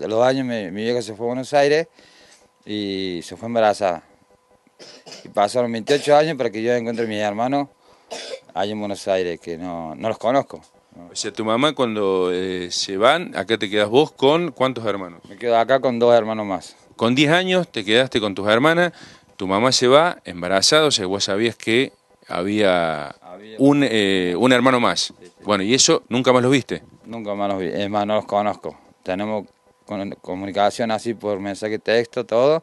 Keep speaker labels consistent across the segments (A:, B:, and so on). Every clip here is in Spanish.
A: A los años mi, mi vieja se fue a Buenos Aires y se fue embarazada. Y pasaron 28 años para que yo encuentre a mis hermanos allá en Buenos Aires, que no, no los conozco.
B: O sea, tu mamá cuando eh, se van, acá te quedas vos con cuántos hermanos?
A: Me quedo acá con dos hermanos más.
B: Con 10 años te quedaste con tus hermanas, tu mamá se va embarazada, o sea, vos sabías que había,
A: Había-
B: un, eh, un hermano más. Bueno, y eso nunca más lo viste.
A: Nunca más los vi, es más, no los conozco. Tenemos con- comunicación así por mensaje texto, todo,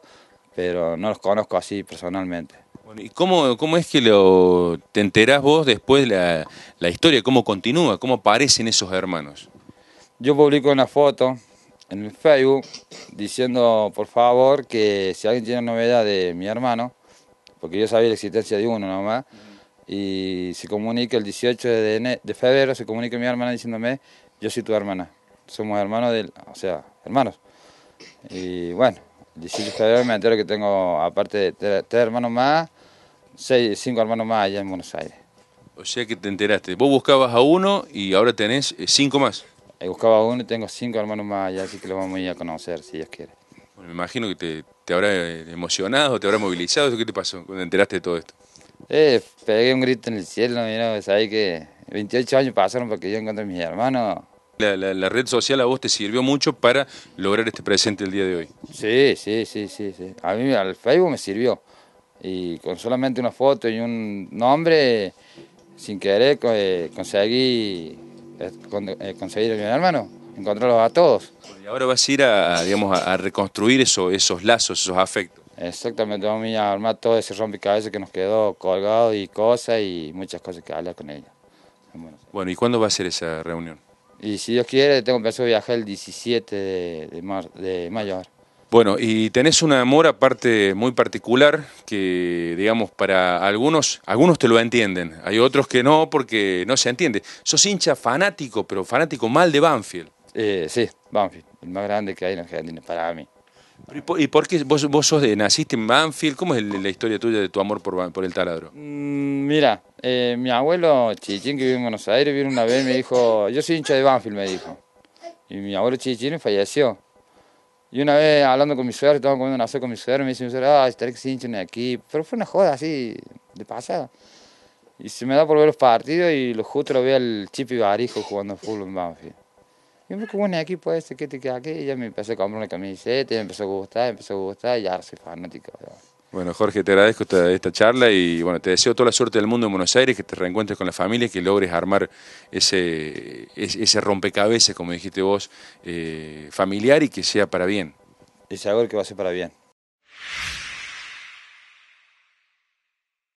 A: pero no los conozco así personalmente.
B: Bueno, ¿Y cómo, cómo es que lo, te enterás vos después la, la historia, cómo continúa, cómo aparecen esos hermanos?
A: Yo publico una foto en el Facebook diciendo, por favor, que si alguien tiene novedad de mi hermano, porque yo sabía la existencia de uno nomás, y se comunica el 18 de, de febrero, se comunica mi hermana diciéndome, yo soy tu hermana, somos hermanos del, o sea, hermanos. Y bueno, el 18 de febrero me entero que tengo, aparte de tres, tres hermanos más, seis, cinco hermanos más allá en Buenos Aires.
B: O sea que te enteraste. Vos buscabas a uno y ahora tenés eh, cinco más.
A: He buscado uno y tengo cinco hermanos más allá, así que los vamos a ir a conocer, si Dios quiere.
B: Bueno, me imagino que te, te habrá eh, emocionado, te habrá movilizado. ¿Qué te pasó cuando te enteraste de todo esto?
A: Eh, pegué un grito en el cielo, mira, sabés que 28 años pasaron para que yo encontré a mis hermanos.
B: La, la- la red social a vos te sirvió mucho para lograr este presente el día de hoy.
A: Sí, sí, sí, sí, sí. A mí al Facebook me sirvió. Y con solamente una foto y un nombre, sin querer, eh, conseguí eh, con- eh, conseguir a mis hermanos, encontrarlos a todos.
B: Y ahora vas a ir a, digamos, a, a reconstruir eso, esos lazos, esos afectos.
A: Exactamente, vamos a ir a armar todo ese rompecabezas que nos quedó colgado y cosas y muchas cosas que hablar con ella. Bueno,
B: ¿y cuándo va a ser esa reunión?
A: Y si Dios quiere, tengo pensado viajar el 17 de, de, mar- de mayo.
B: Bueno, y tenés un amor aparte muy particular que, digamos, para algunos, algunos te lo entienden, hay otros que no porque no se entiende. Sos hincha fanático, pero fanático mal de Banfield.
A: Eh, sí, Banfield, el más grande que hay en Argentina para mí.
B: ¿Y por, y por qué vos, vos sos de, naciste en Banfield? ¿Cómo es la historia tuya de tu amor por, por el taladro?
A: Mm, mira, eh, mi abuelo Chichín, que vive en Buenos Aires, vino una vez y me dijo, yo soy hincha de Banfield, me dijo. Y mi abuelo Chichín falleció. Y una vez hablando con mi suegro, estaba comiendo asado con mi suegro, me dice mi suegro, ah, estaré que se hincha en el equipo. Pero fue una joda así, de pasada. Y se me da por ver los partidos y lo justo lo veo al Chipi Barijo jugando fútbol en Banfield. Y me qué buen equipo este, que te queda aquí. Y ya me empecé a comprar una camiseta, y me empezó a gustar, me empezó a gustar, y ahora soy fanático. ¿verdad?
B: Bueno, Jorge, te agradezco esta, esta charla y bueno, te deseo toda la suerte del mundo en Buenos Aires, que te reencuentres con la familia, que logres armar ese, ese, ese rompecabezas, como dijiste vos, eh, familiar y que sea para bien.
A: Y seguro que va a ser para bien.